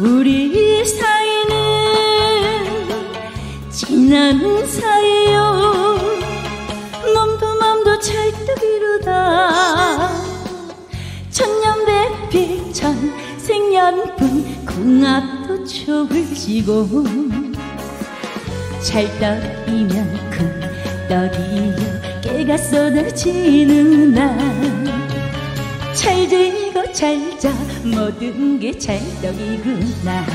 우리 사이는 지난 사이요. 몸도 맘도 찰떡이로다. 천년백빛천 생년분 궁합도 촉을 지고 찰떡이면 금떡이요. 깨가 쏟아지는 날 찰지 고 찰자 모든 게 찰떡이구나.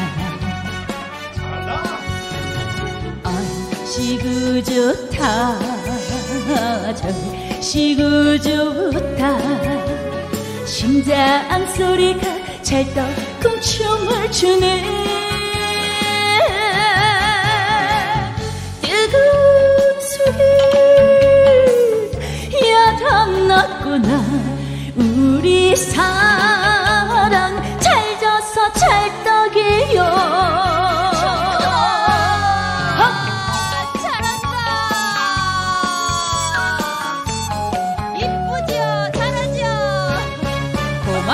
얼씨구 좋다. 절씨구 좋다. 심장 소리가 찰떡 춤을 추네. 우리 사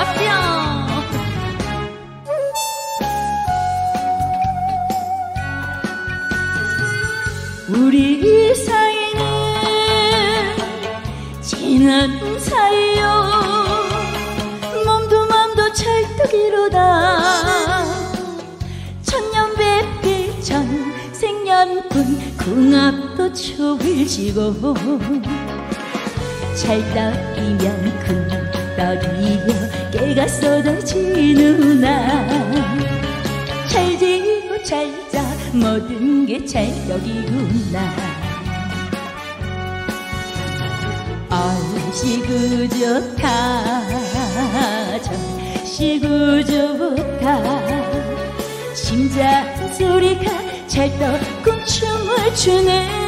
고맙죠 우리 사이는 지난 사이요. 몸도 맘도 찰떡이로다. 천년백빛천 생년분 궁합도 촉을 지고 찰떡이면 금 떡이요 깨가 쏟아지는 날 찰지고 찰자 모든 게 찰떡이구나. 얼씨구 좋다 절씨구 좋다 심장 소리가 찰떡 꿈춤을 추네